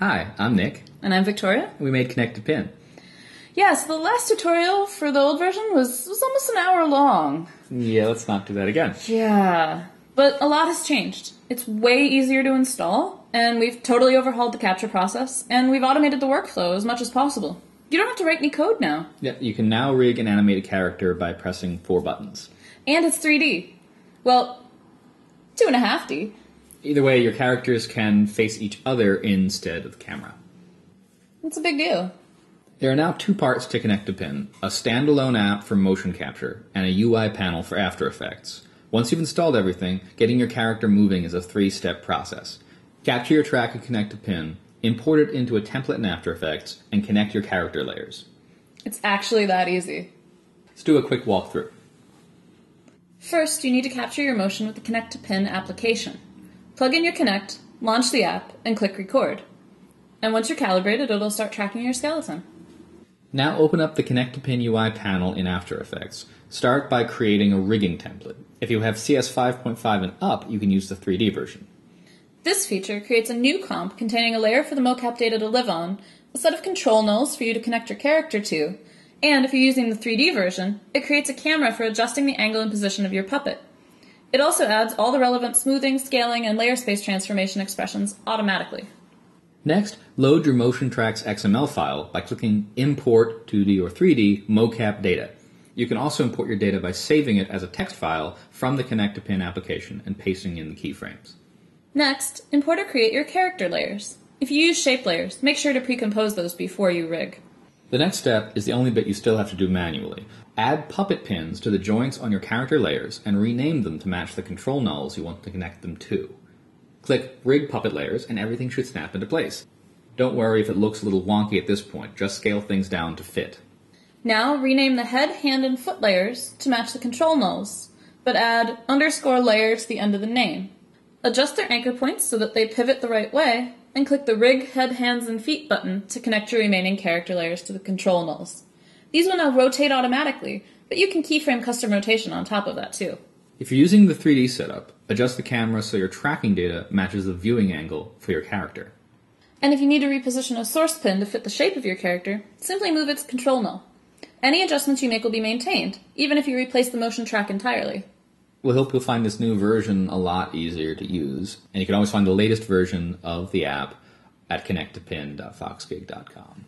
Hi, I'm Nick. And I'm Victoria. We made KinectToPin. Yeah, so the last tutorial for the old version was, was almost an hour long. Yeah, let's not do that again. Yeah. But a lot has changed. It's way easier to install, and we've totally overhauled the capture process, and we've automated the workflow as much as possible. You don't have to write any code now. Yeah, you can now rig and animate a character by pressing four buttons. And it's 3D. Well, two and a half D. Either way, your characters can face each other instead of the camera. It's a big deal. There are now two parts to KinectToPin a standalone app for motion capture and a UI panel for After Effects. Once you've installed everything, getting your character moving is a three step process. Capture your track and KinectToPin, import it into a template in After Effects, and connect your character layers. It's actually that easy. Let's do a quick walkthrough. First, you need to capture your motion with the KinectToPin application. Plug in your Kinect, launch the app, and click Record. And once you're calibrated, it'll start tracking your skeleton. Now open up the KinectToPin UI panel in After Effects. Start by creating a rigging template. If you have CS 5.5 and up, you can use the 3D version. This feature creates a new comp containing a layer for the mocap data to live on, a set of control nulls for you to connect your character to, and if you're using the 3D version, it creates a camera for adjusting the angle and position of your puppet. It also adds all the relevant smoothing, scaling, and layer space transformation expressions automatically. Next, load your Motion Tracks XML file by clicking Import 2D or 3D mocap data. You can also import your data by saving it as a text file from the KinectToPin application and pasting in the keyframes. Next, import or create your character layers. If you use shape layers, make sure to pre-compose those before you rig. The next step is the only bit you still have to do manually. Add puppet pins to the joints on your character layers and rename them to match the control nulls you want to connect them to. Click Rig Puppet Layers and everything should snap into place. Don't worry if it looks a little wonky at this point, just scale things down to fit. Now rename the head, hand, and foot layers to match the control nulls, but add underscore layer to the end of the name. Adjust their anchor points so that they pivot the right way, and click the Rig Head, Hands, and Feet button to connect your remaining character layers to the control nulls. These will now rotate automatically, but you can keyframe custom rotation on top of that too. If you're using the 3D setup, adjust the camera so your tracking data matches the viewing angle for your character. And if you need to reposition a source pin to fit the shape of your character, simply move its control null. Any adjustments you make will be maintained, even if you replace the motion track entirely. We hope you'll find this new version a lot easier to use, and you can always find the latest version of the app at kinecttopin.foxgig.com.